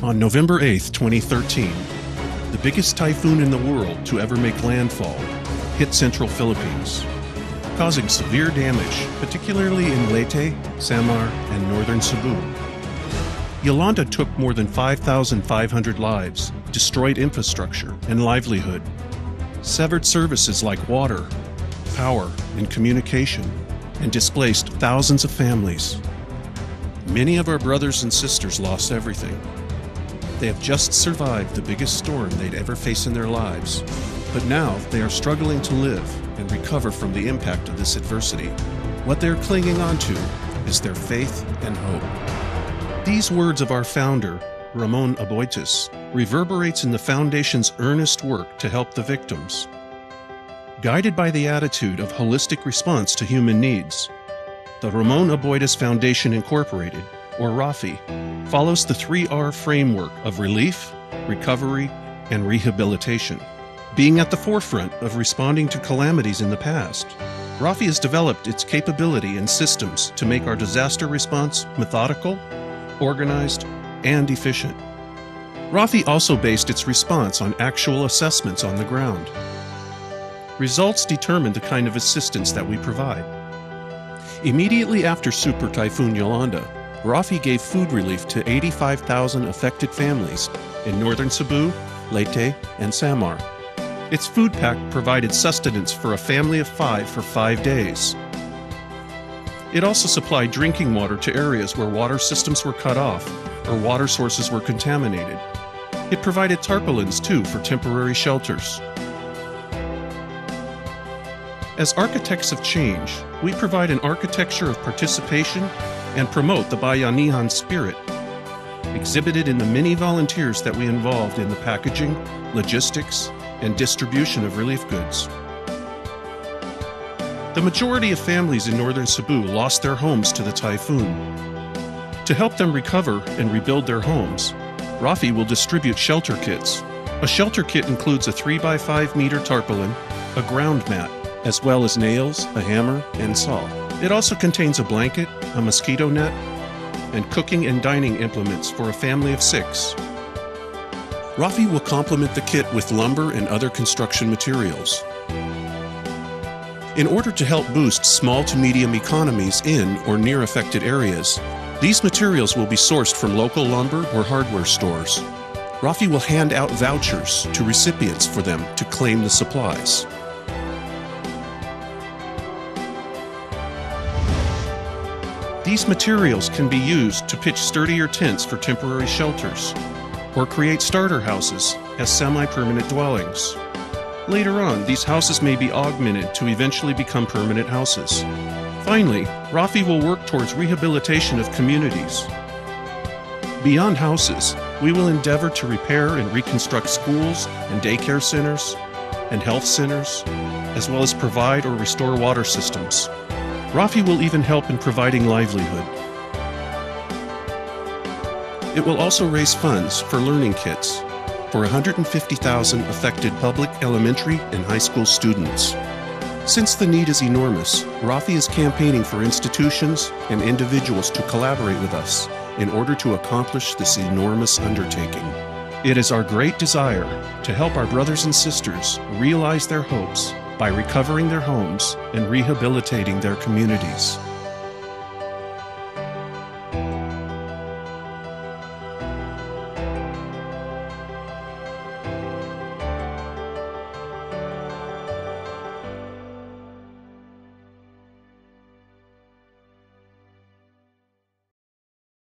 On November 8, 2013, the biggest typhoon in the world to ever make landfall hit central Philippines, causing severe damage, particularly in Leyte, Samar, and northern Cebu. Yolanda took more than 5,500 lives, destroyed infrastructure and livelihood, severed services like water, power, and communication, and displaced thousands of families. Many of our brothers and sisters lost everything. They have just survived the biggest storm they'd ever face in their lives, but now they are struggling to live and recover from the impact of this adversity. What they're clinging onto is their faith and hope. These words of our founder, Ramon Aboitiz, reverberates in the Foundation's earnest work to help the victims. Guided by the attitude of holistic response to human needs, the Ramon Aboitiz Foundation Incorporated, or RAFI, follows the 3R framework of relief, recovery, and rehabilitation. Being at the forefront of responding to calamities in the past, RAFI has developed its capability and systems to make our disaster response methodical, organized, and efficient. RAFI also based its response on actual assessments on the ground. Results determine the kind of assistance that we provide. Immediately after Super Typhoon Yolanda, Rafi gave food relief to 85,000 affected families in northern Cebu, Leyte, and Samar. Its food pack provided sustenance for a family of five for five days. It also supplied drinking water to areas where water systems were cut off or water sources were contaminated. It provided tarpaulins too for temporary shelters. As architects of change, we provide an architecture of participation and promote the Bayanihan spirit, exhibited in the many volunteers that we involved in the packaging, logistics, and distribution of relief goods. The majority of families in northern Cebu lost their homes to the typhoon. To help them recover and rebuild their homes, Rafi will distribute shelter kits. A shelter kit includes a 3x5 meter tarpaulin, a ground mat, as well as nails, a hammer, and saw. It also contains a blanket, a mosquito net, and cooking and dining implements for a family of six. Rafi will complement the kit with lumber and other construction materials. In order to help boost small to medium economies in or near affected areas, these materials will be sourced from local lumber or hardware stores. Rafi will hand out vouchers to recipients for them to claim the supplies. These materials can be used to pitch sturdier tents for temporary shelters, or create starter houses as semi permanent dwellings. Later on, these houses may be augmented to eventually become permanent houses. Finally, Rafi will work towards rehabilitation of communities. Beyond houses, we will endeavor to repair and reconstruct schools and daycare centers and health centers, as well as provide or restore water systems. Rafi will even help in providing livelihood. It will also raise funds for learning kits for 150,000 affected public elementary and high school students. Since the need is enormous, Rafi is campaigning for institutions and individuals to collaborate with us in order to accomplish this enormous undertaking. It is our great desire to help our brothers and sisters realize their hopes by recovering their homes and rehabilitating their communities.